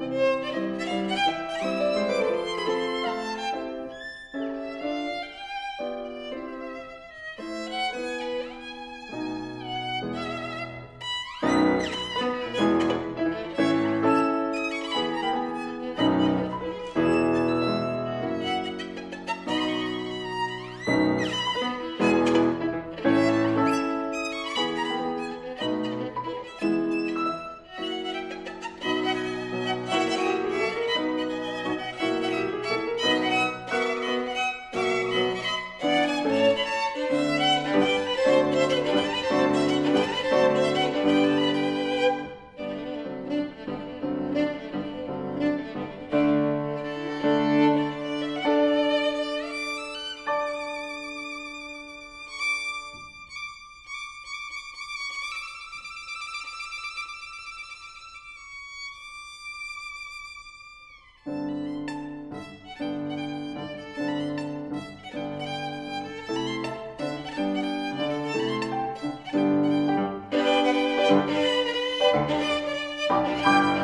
Música thank you